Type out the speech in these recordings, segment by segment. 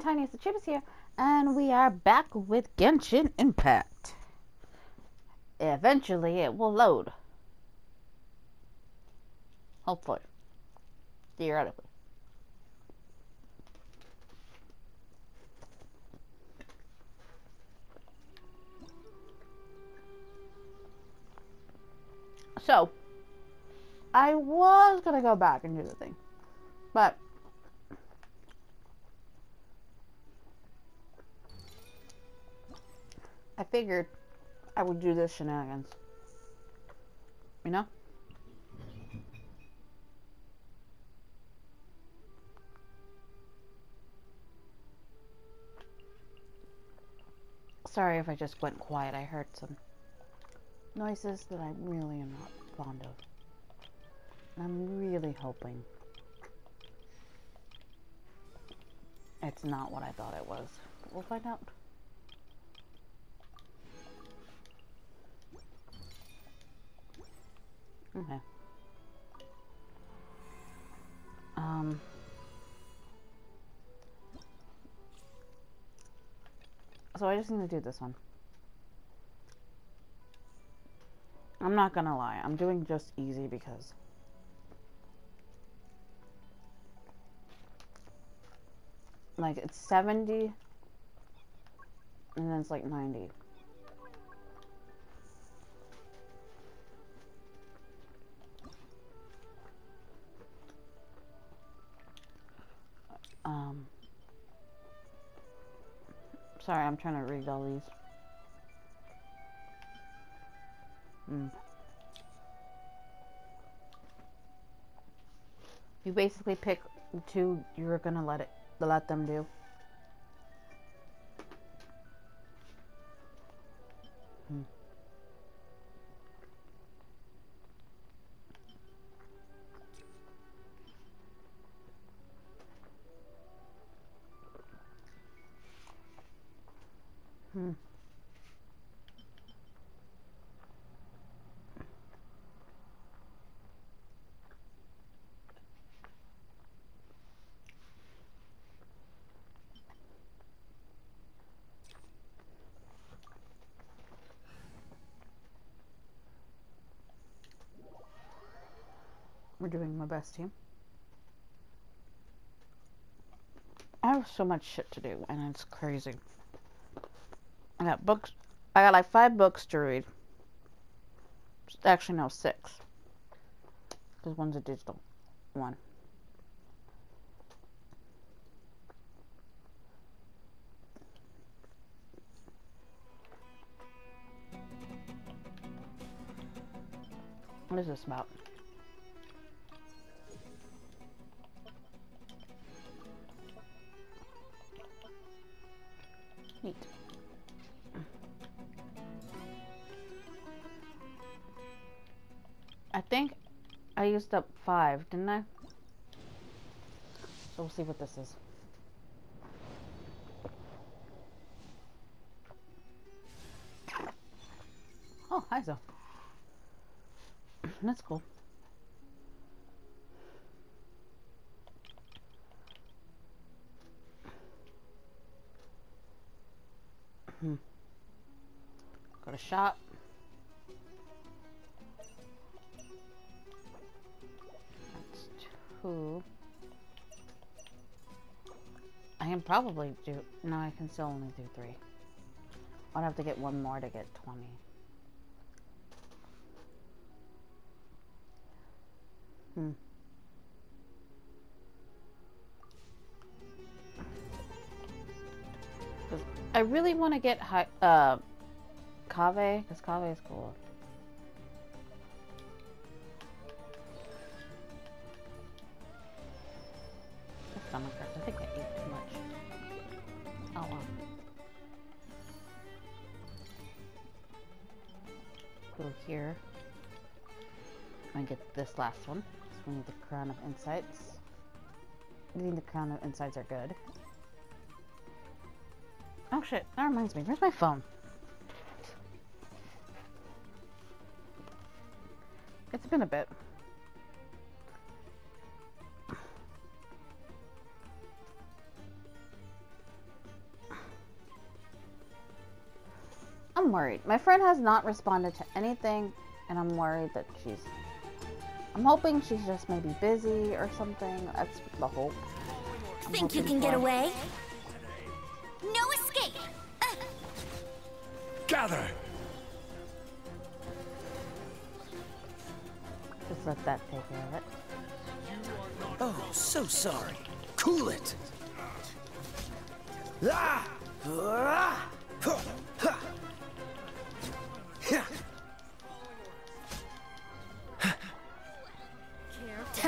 Tiniest of Chibis here, and we are back with Genshin Impact. Eventually, it will load. Hopefully. Theoretically. So, I was gonna go back and do the thing, but I figured I would do this shenanigans. You know? Sorry if I just went quiet. I heard some noises that I really am not fond of. And I'm really hoping it's not what I thought it was. We'll find out. Okay. Um. So I just need to do this one. I'm not gonna lie, I'm doing just easy because like it's 70 and then it's like 90. Um, sorry, I'm trying to read all these. Hmm. You basically pick two you're gonna let it let them do. Hmm. Doing my best here. I have so much shit to do, and it's crazy. I got books. I got like five books to read. Actually, no, six. Because one's a digital one. What is this about? Used up five, didn't I? So we'll see what this is. Oh, hi, Zo. That's cool. Hmm. Got a shop. Two. I can probably do... No, I can still only do three. I'd have to get one more to get 20. Hmm. I really want to get high, uh, Kaveh, because Kaveh is cool. last one. We need the Crown of Insights. I think the Crown of Insights are good. Oh shit, that reminds me. Where's my phone? It's been a bit. I'm worried. My friend has not responded to anything, and I'm worried that she's I'm hoping she's just maybe busy or something. That's the hope. I'm Think you hoping can get for. away? No escape! Uh, Gather! Just let that take care of it. Oh, so sorry. Cool it. Ah! Ah!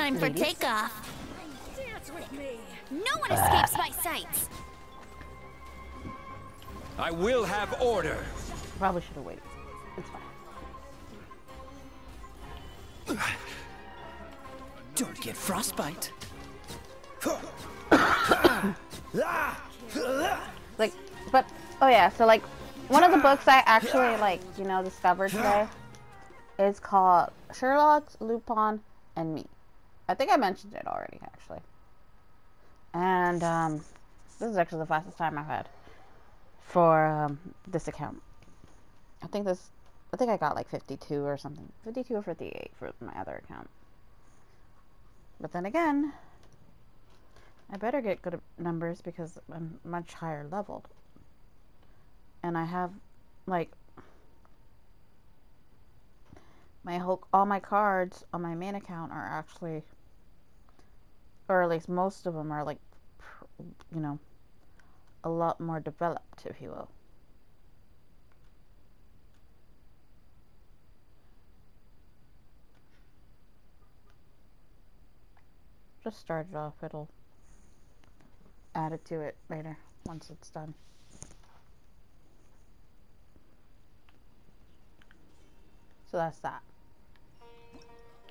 Time for Ladies? takeoff. No one escapes my sights. I will have order. Probably should have waited. It's fine. Don't get frostbite. Like, but oh yeah. So like, one of the books I actually like, you know, discovered today is called Sherlock, Lupin, and Me. I think I mentioned it already, actually. And um, this is actually the fastest time I've had for um, this account. I think this, I think I got like 52 or something, 52 or 58 for my other account. But then again, I better get good numbers because I'm much higher leveled. And I have like my whole all my cards on my main account are actually or at least most of them are like you know a lot more developed if you will just start it off it'll add it to it later once it's done So that's that.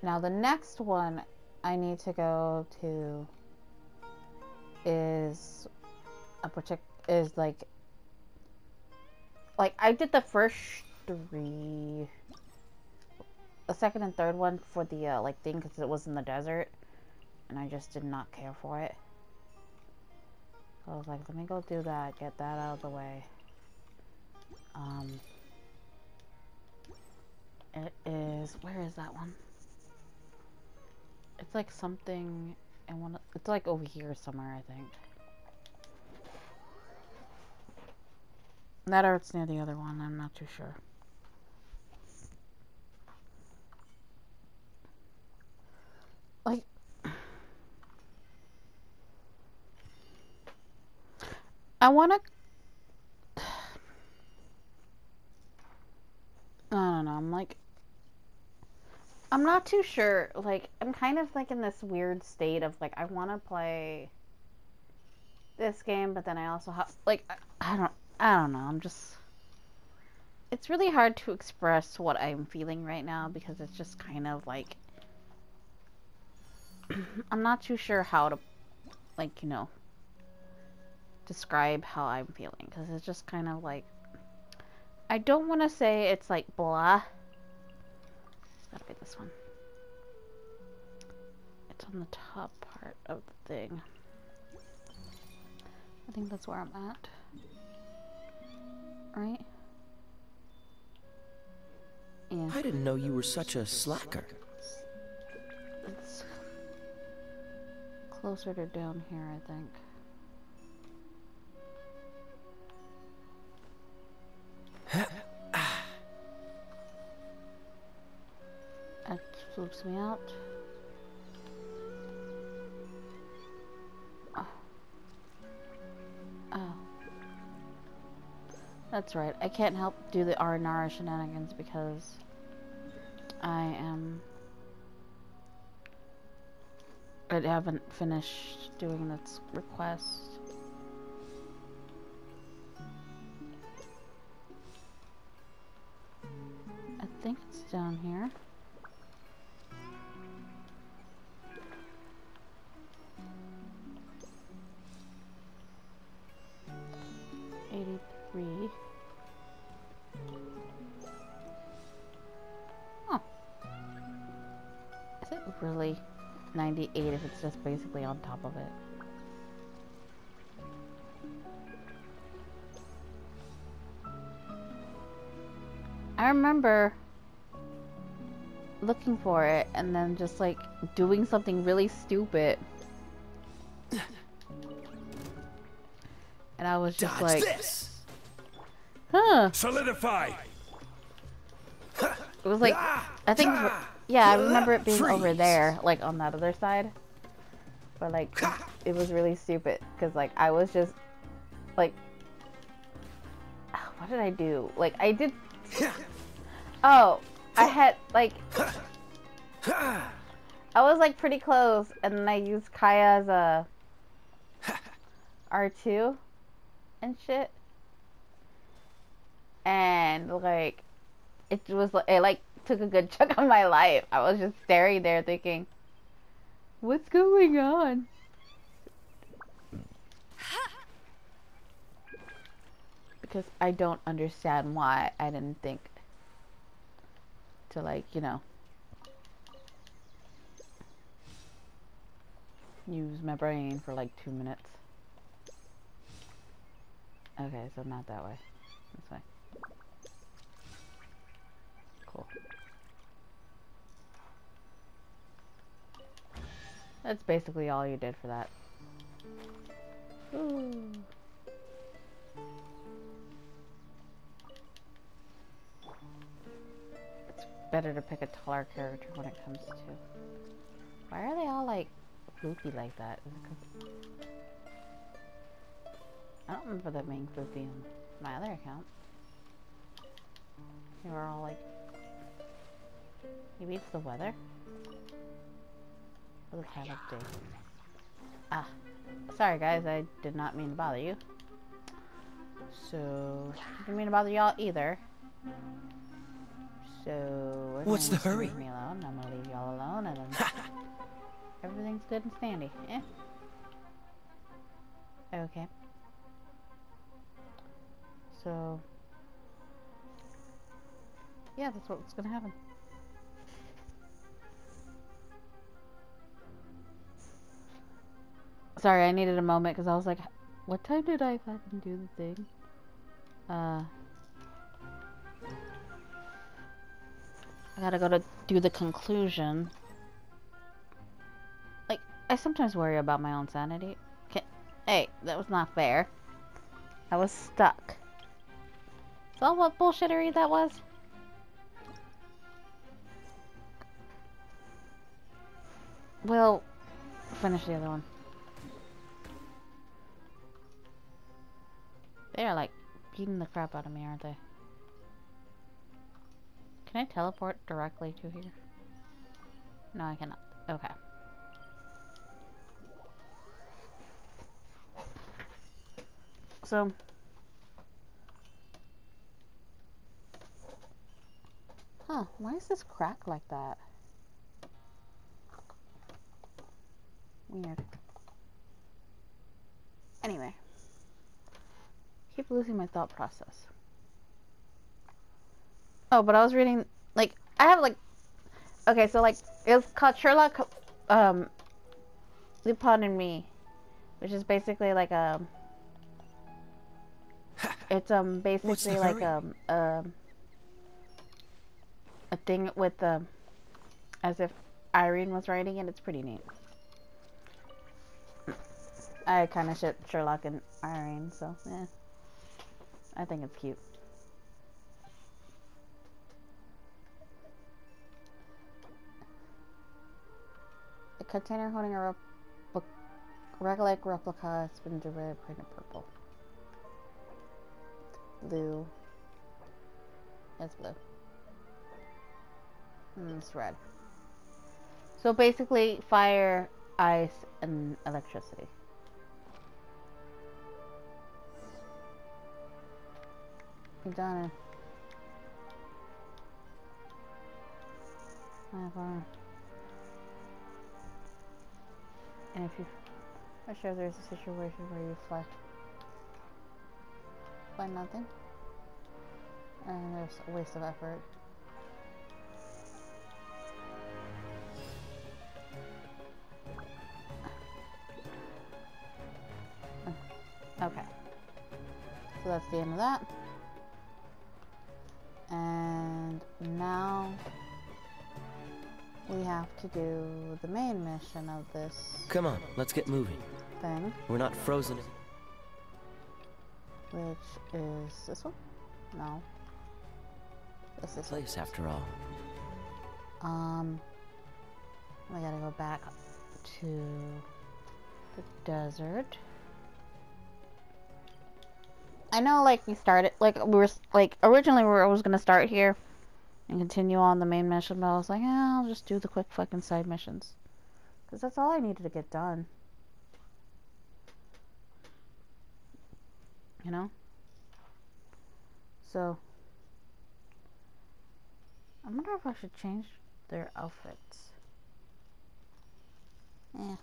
Now the next one I need to go to is a partic is like like I did the first three the second and third one for the uh, like thing because it was in the desert and I just did not care for it. So I was like, let me go do that, get that out of the way. Um, it is. Where is that one? It's like something. And one. It's like over here somewhere, I think. That or it's near the other one. I'm not too sure. Like. I want to. I don't know. I'm like, I'm not too sure. Like, I'm kind of like in this weird state of like, I want to play this game, but then I also have like, I, don't, I don't know. I'm just. It's really hard to express what I'm feeling right now because it's just kind of like. I'm not too sure how to, like, you know, describe how I'm feeling because it's just kind of like I don't want to say it's like blah. It's gotta be this one. It's on the top part of the thing. I think that's where I'm at. Right? Yeah. I didn't know you were such a slacker. It's closer to down here, I think. Flips me out. Oh. Oh. That's right. I can't help do the Aranara shenanigans because I am. I haven't finished doing its request. I think it's down here. Ninety-eight if it's just basically on top of it? I remember looking for it and then just like doing something really stupid. And I was just Dodge like, this. huh. Solidify. It was like, ah! I think, ah! Yeah, I remember it being over there, like on that other side. But like, it was really stupid because like I was just like, what did I do? Like I did. Oh, I had like, I was like pretty close, and then I used Kaeya as a R two and shit, and like it was it like took a good chunk of my life. I was just staring there thinking, what's going on? Because I don't understand why I didn't think to like, you know, use my brain for like two minutes. Okay, so not that way. This way. Cool. That's basically all you did for that. Ooh. It's better to pick a taller character when it comes to. Why are they all like floopy like that? I don't remember them being floopy on my other account. They were all like. Maybe it's the weather? Or the cat update. Ah. Sorry guys, I did not mean to bother you. So, I didn't mean to bother y'all either. So, What's the hurry? Leave me alone. I'm gonna leave y'all alone, and then everything's good and standy. Eh? Okay. So, yeah, that's what's gonna happen. Sorry, I needed a moment because I was like, what time did I fucking do the thing? Uh. I gotta go to do the conclusion. Like, I sometimes worry about my own sanity. Can hey, that was not fair. I was stuck. Saw what bullshittery that was? Well, finish the other one. They are like beating the crap out of me, aren't they? Can I teleport directly to here? No, I cannot. Okay. So. Huh, why is this crack like that? Weird. Anyway. Losing my thought process. Oh, but I was reading like I have like okay, so like it was called Sherlock um Lupin and Me, which is basically like a it's um basically like um um a thing with the as if Irene was writing it. It's pretty neat. I kind of ship Sherlock and Irene, so yeah. I think it's cute. A container holding a repl- Regalite replica has been delivered painted purple. Blue. It's blue. And it's red. So basically, fire, ice, and electricity. You've done it. Whatever. And if you, I'm sure there's a situation where you fly, find nothing, and there's a waste of effort. Okay. So that's the end of that. Have to do the main mission of this Come on, let's get moving. thing, We're not frozen. which is this one? No. This is Place after all. Um, I gotta go back to the desert. I know, like we started, like we were, like originally we were always gonna start here and continue on the main mission, but I was like, yeah, I'll just do the quick fucking side missions, cause that's all I needed to get done. You know. So. I wonder if I should change their outfits. Yeah.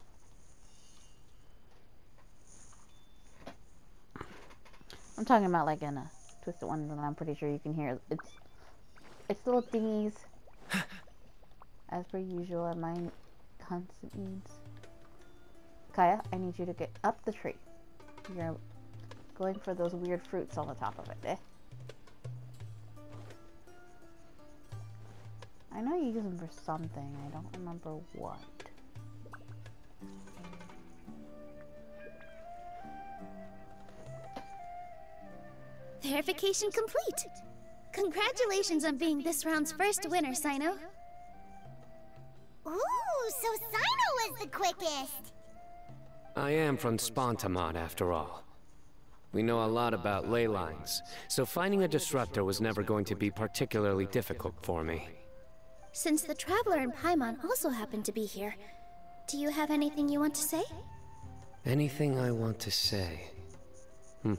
I'm talking about like in a twisted one that I'm pretty sure you can hear. It's it's little thingies. As per usual at my constant needs. Kaeya, I need you to get up the tree. You're going for those weird fruits on the top of it, eh? I know you use them for something. I don't remember what. Verification complete. Congratulations on being this round's first winner, Cyno. Ooh, so Cyno was the quickest. I am from Spontamod, after all. We know a lot about ley lines, so finding a disruptor was never going to be particularly difficult for me. Since the Traveler and Paimon also happen to be here, do you have anything you want to say? Anything I want to say? Hmm.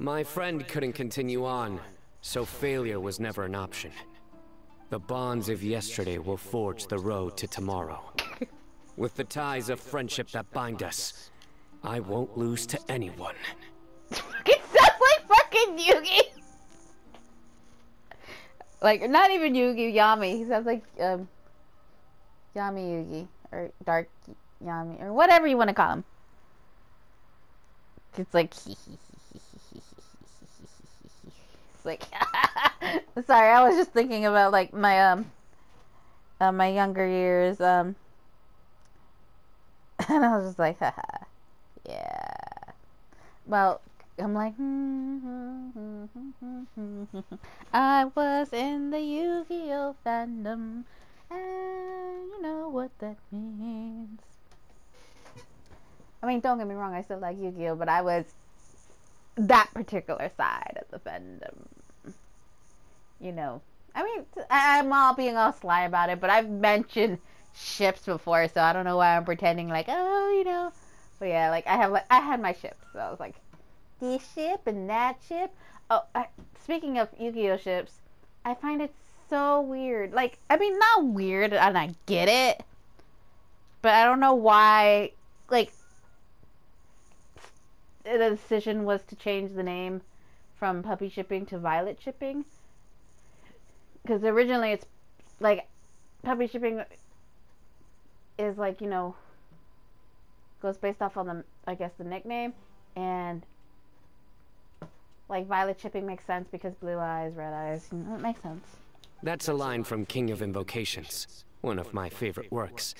My friend couldn't continue on, so failure was never an option. The bonds of yesterday will forge the road to tomorrow. With the ties of friendship that bind us, I won't lose to anyone. It sounds like fucking Yugi. Like not even Yugi Yami. He sounds like um Yami Yugi or Dark Yami or whatever you want to call him. It's like it's like sorry, I was just thinking about like my um uh, my younger years um and I was just like haha yeah. Well, I'm like, I was in the Yu-Gi-Oh fandom, and you know what that means. I mean, don't get me wrong, I still like Yu-Gi-Oh, but I was that particular side of the fandom. You know, I mean, I'm all being all sly about it, but I've mentioned ships before, so I don't know why I'm pretending like, oh, you know. But yeah, like I have, like I had my ships, so I was like, this ship and that ship. Oh, I, speaking of Yu-Gi-Oh ships, I find it so weird. Like, I mean, not weird, and I get it, but I don't know why. Like, the decision was to change the name from puppy shipping to violet shipping, because originally it's like puppy shipping is like you know goes based off on the I guess the nickname and like violet shipping makes sense because blue eyes, red eyes, you know, it makes sense. That's a line from King of Invocations, one of my favorite works,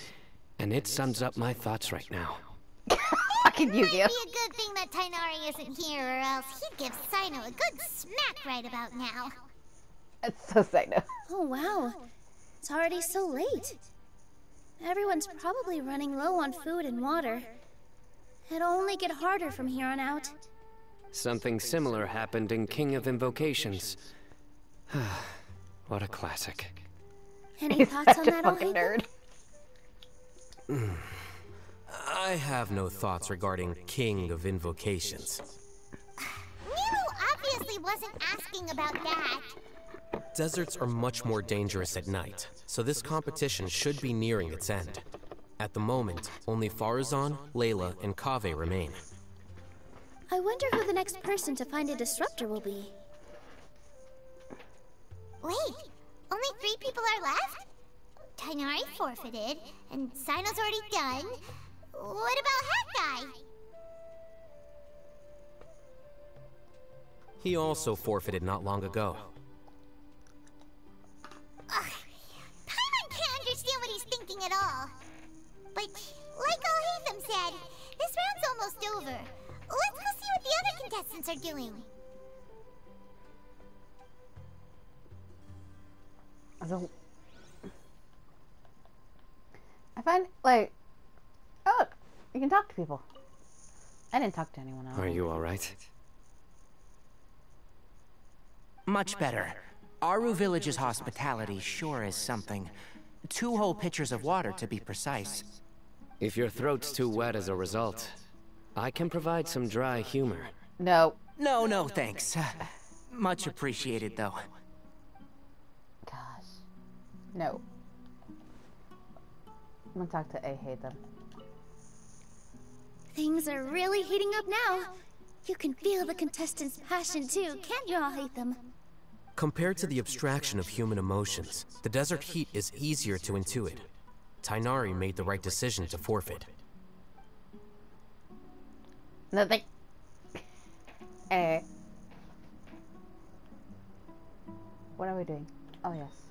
and it sums up my thoughts right now. Fucking Yu-Gi-Oh. Might be a good thing that Tighnari isn't here, or else he'd give Cyno a good smack right about now. It's so psycho. Oh wow, it's already so late. Everyone's probably running low on food and water. It'll only get harder from here on out. Something similar happened in King of Invocations. what a classic. Any He's thoughts such on a that, fucking nerd. I have no thoughts regarding King of Invocations. Nero obviously wasn't asking about that. Deserts are much more dangerous at night, so this competition should be nearing its end. At the moment, only Faruzan, Layla, and Kaveh remain. I wonder who the next person to find a disruptor will be. Wait, only three people are left? Tighnari forfeited, and Cyno's already done. What about Hat Guy? He also forfeited not long ago. Paimon can't understand what he's thinking at all. But, like all Hatham said, this round's almost over. Let's go see what the other contestants are doing. I don't... I find, like, you can talk to people. I didn't talk to anyone else. Are you alright? Much better. Aaru Village's hospitality sure is something. Two whole pitchers of water, to be precise. If your throat's too wet as a result, I can provide some dry humor. No. No, no, thanks. Much appreciated, though. Gosh. No. I'm gonna talk to A. Hate them. Things are really heating up now. You can feel the contestants' passion too, can't you Alhaitham? Compared to the abstraction of human emotions, the desert heat is easier to intuit. Tighnari made the right decision to forfeit. Nothing. Eh. What are we doing? Oh, yes.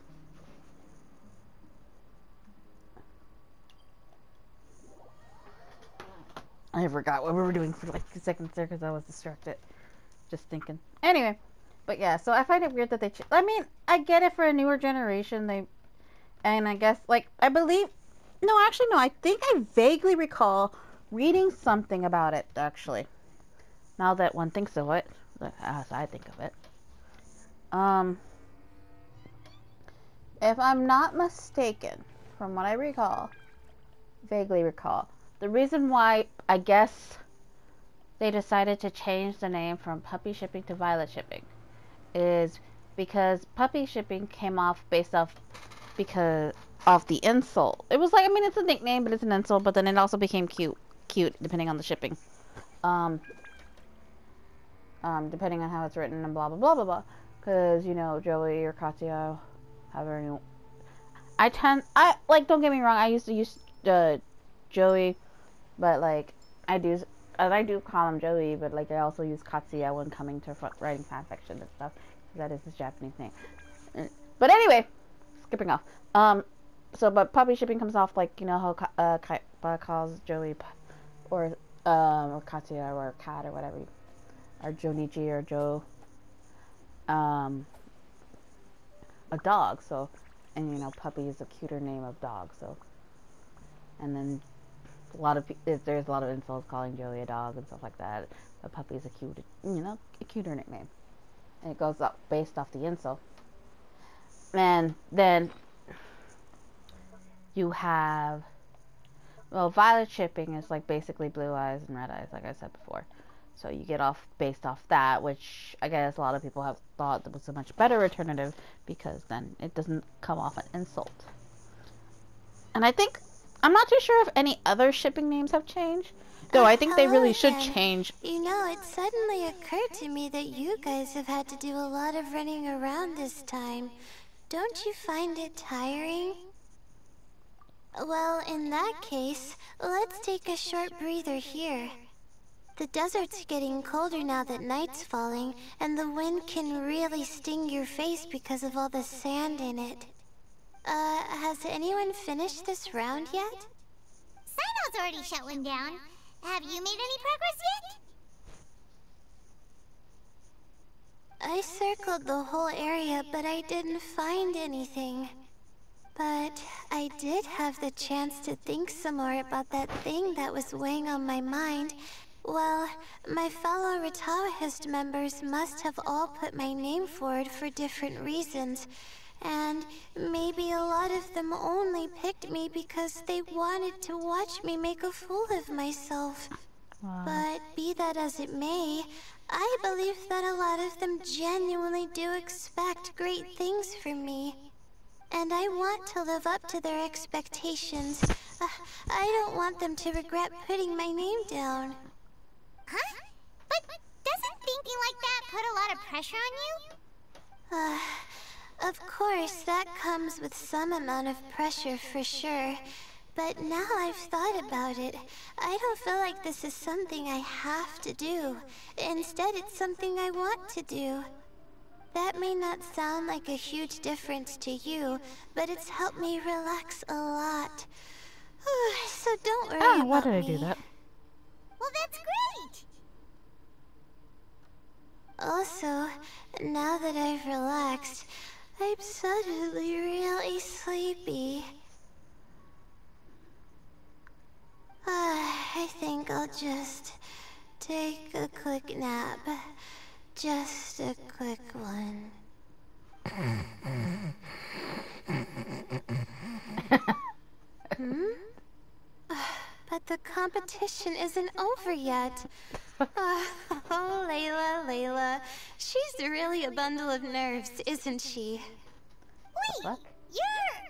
I forgot what we were doing for like a second there because I was distracted. Just thinking. Anyway, but yeah, so I find it weird that they. I mean, I get it for a newer generation. They, and I guess like I believe. No, actually, no. I think I vaguely recall reading something about it. Actually, now that one thinks of it, as I think of it. Um, if I'm not mistaken, from what I recall, vaguely recall, the reason why I guess they decided to change the name from puppy shipping to violet shipping is because puppy shipping came off based off because of the insult. It was like I mean it's a nickname but it's an insult, but then it also became cute cute depending on the shipping. Um um depending on how it's written and blah blah blah blah blah. Cause you know Joey or Katsuya, however you. I tend I like don't get me wrong. I used to use uh, Joey, but like I do I do call him Joey, but like I also use Katsuya when coming to writing fan fiction and stuff. That is his Japanese name. But anyway, skipping off. Um, so but puppy shipping comes off like you know how uh, Kaiba calls Joey, or um, or Katsuya or Kat or whatever, or Jonouchi or Joe. Um, a dog. So, and you know puppy is a cuter name of dog. So, and then a lot of there's a lot of insults calling Joey a dog and stuff like that. A puppy is a cute, you know, a cuter nickname, and it goes up based off the insult. And then you have, well, violet shipping is like basically blue eyes and red eyes, like I said before. So you get off based off that, which I guess a lot of people have thought that was a much better alternative because then it doesn't come off an insult. And I think I'm not too sure if any other shipping names have changed. Though I think they oh, really should change. You know, it suddenly occurred to me that you guys have had to do a lot of running around this time. Don't you find it tiring? Well, in that case, let's take a short breather here. The desert's getting colder now that night's falling, and the wind can really sting your face because of all the sand in it. Uh, has anyone finished this round yet? Cyno's already shut one down. Have you made any progress yet? I circled the whole area, but I didn't find anything. But I did have the chance to think some more about that thing that was weighing on my mind. Well, my fellow Rtawahist members must have all put my name forward for different reasons. And maybe a lot of them only picked me because they wanted to watch me make a fool of myself. But be that as it may, I believe that a lot of them genuinely do expect great things from me. And I want to live up to their expectations. Uh, I don't want them to regret putting my name down. Huh? But doesn't thinking like that put a lot of pressure on you? Uh, of course, that comes with some amount of pressure for sure. But now I've thought about it, I don't feel like this is something I have to do. Instead, it's something I want to do. That may not sound like a huge difference to you, but it's helped me relax a lot. so don't worry ah, why did I do that? Well, that's great! Also, now that I've relaxed, I'm suddenly really sleepy. Ah, I think I'll just take a quick nap. Just a quick one. hmm? But the competition isn't over yet. Oh, Layla, Layla. She's really a bundle of nerves, isn't she? Wait, you're...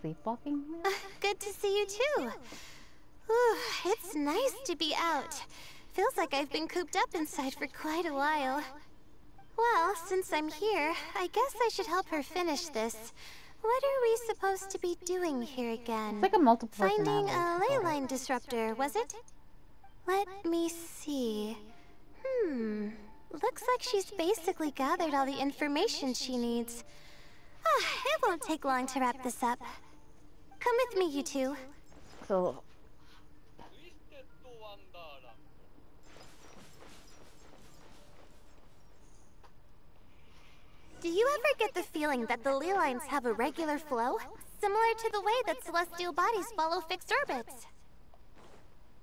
Sleepwalking? Uh, good to see you too. Whew, it's nice to be out. Feels like I've been cooped up inside for quite a while. Well, since I'm here, I guess I should help her finish this. What are we supposed to be doing here again? It's like a multiple Finding a ley line disruptor, was it? Let me see. Hmm. Looks like she's basically gathered all the information she needs. Ah, it won't take long to wrap this up. Come with me, you two. So, Do you ever get the feeling that the ley lines have a regular flow? Similar to the way that celestial bodies follow fixed orbits?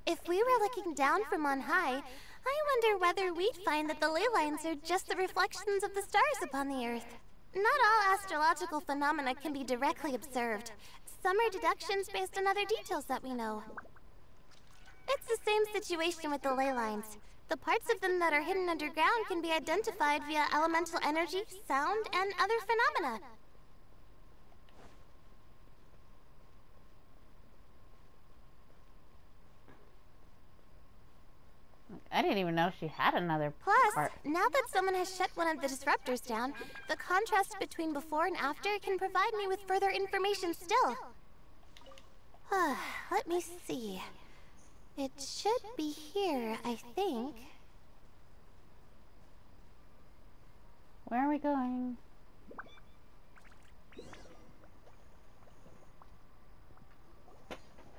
If we were looking down from on high, I wonder whether we'd find that the ley lines are just the reflections of the stars upon the Earth. Not all astrological phenomena can be directly observed. Some are deductions based on other details that we know. It's the same situation with the ley lines. The parts of them that are hidden underground can be identified via elemental energy, sound, and other phenomena. I didn't even know she had another Plus, part. now that someone has shut one of the disruptors down, the contrast between before and after can provide me with further information still. Let me see. It should be here, I think. Where are we going?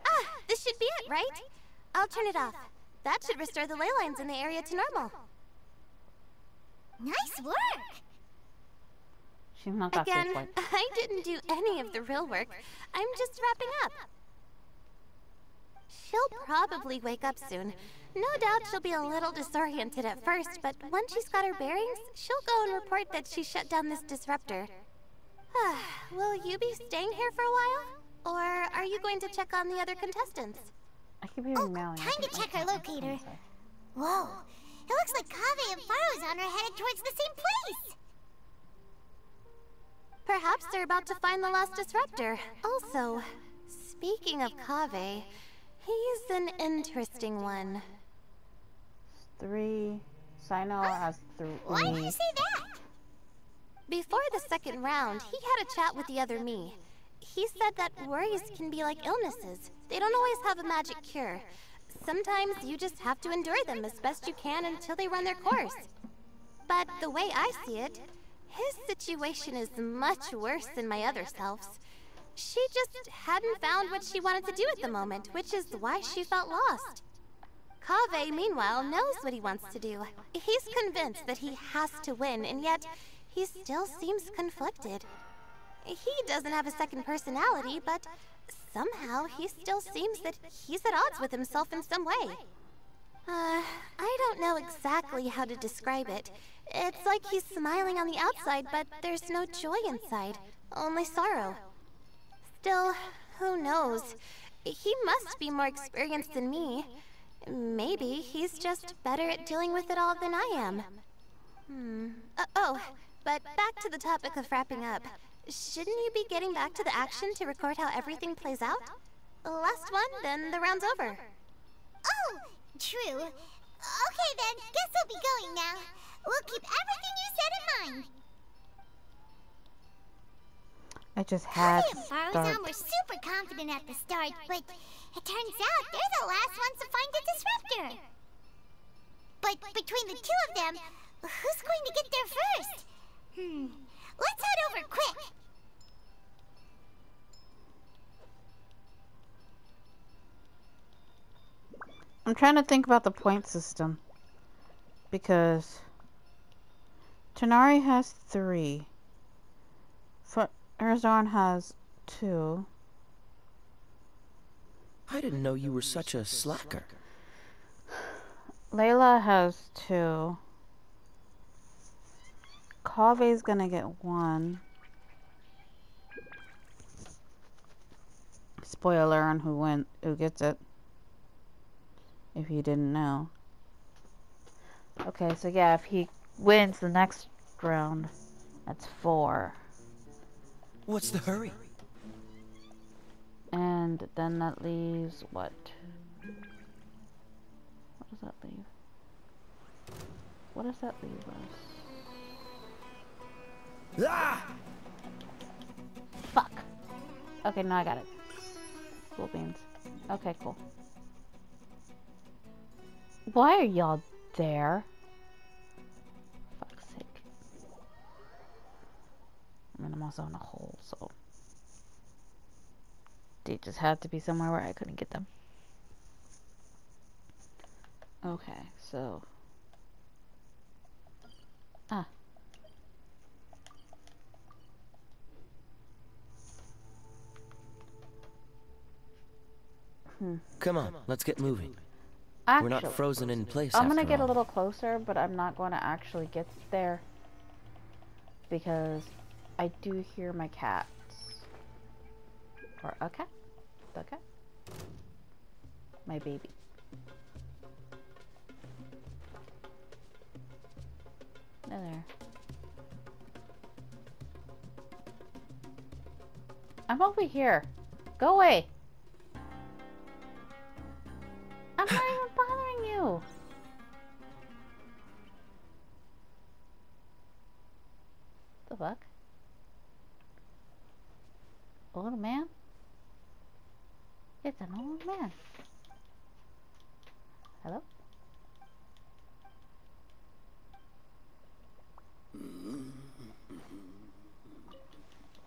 Ah, this should be it, right? I'll turn it off. That should restore the ley lines in the area to normal. Nice work! She's not got Again. I didn't do any of the real work. I'm just wrapping up. She'll probably wake up soon. No doubt she'll be a little disoriented at first, but once she's got her bearings, she'll go and report that she shut down this disruptor. Will you be staying here for a while? Or are you going to check on the other contestants? I keep hearing Oh, mailing. time to check our locator. Whoa, it looks like Kaveh and Faruzan are headed towards the same place! Perhaps they're about to find the last disruptor. Also, speaking of Kaveh, he's an interesting one. Three. Cyno oh, has three. Why do you say that? Before the second round, he had a chat with the other me. He said that worries can be like illnesses. They don't always have a magic cure. Sometimes you just have to endure them as best you can until they run their course. But the way I see it, his situation is much worse than my other selves. She just hadn't found what she wanted to do at the moment, which is why she felt lost. Kaveh, meanwhile, knows what he wants to do. He's convinced that he has to win, and yet he still seems conflicted. He doesn't have a second personality, but somehow he still seems that he's at odds with himself in some way. Uh, I don't know exactly how to describe it. It's like he's smiling on the outside, but there's no joy inside, only sorrow. Still, who knows? He must be more experienced than me. Maybe he's just better at dealing with it all than I am. Hmm. Uh, oh, but back to the topic of wrapping up. Shouldn't you be getting back to the action to record how everything plays out? Last one, then the round's over. Oh, true. Okay then, guess we'll be going now. We'll keep everything you said in mind. I just had Kaveh to and start. Faruzan were super confident at the start, but it turns out they're the last ones to find the disruptor. But between the two of them, who's going to get there first? Hmm. Let's head over quick. I'm trying to think about the point system. because Tighnari has three. Faruzan has two. I didn't know you were such a slacker. Layla has two. Kaveh's gonna get one. Spoiler on who went who gets it. If you didn't know. Okay, so yeah, if he wins the next round, that's four. What's the hurry? And then that leaves what? What does that leave? What does that leave us? Ah! Fuck. Okay, now I got it. Cool beans. Okay, cool. Why are y'all there? Fuck's sake. I mean, I'm also in a hole, so. They just had to be somewhere where I couldn't get them. Okay, so. Hmm. Come on, let's get moving. Actually, We're not frozen in place. I'm gonna get a little closer, but I'm not going to actually get there because I do hear my cats. Or a cat? The cat? My baby. There, there. I'm over here. Go away. I'm not even bothering you. The fuck? Old man? It's an old man. Hello?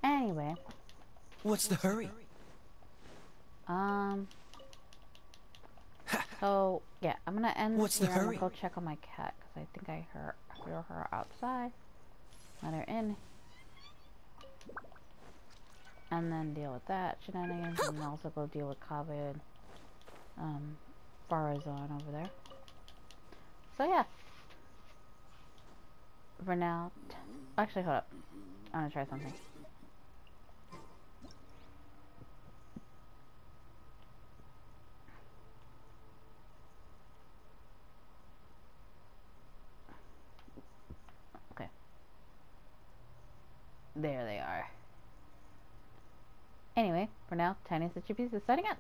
Anyway, What's the hurry? um. So yeah, I'm gonna end What's this the here. I'm hurry? gonna go check on my cat because I think I heard hear her outside. Let her in, and then deal with that shenanigans, and then also go deal with Kaveh and um Faruzan over there. So yeah. For now, actually, hold up. I'm gonna try something. There they are. Anyway, for now, Tiniest of Chibis is signing out.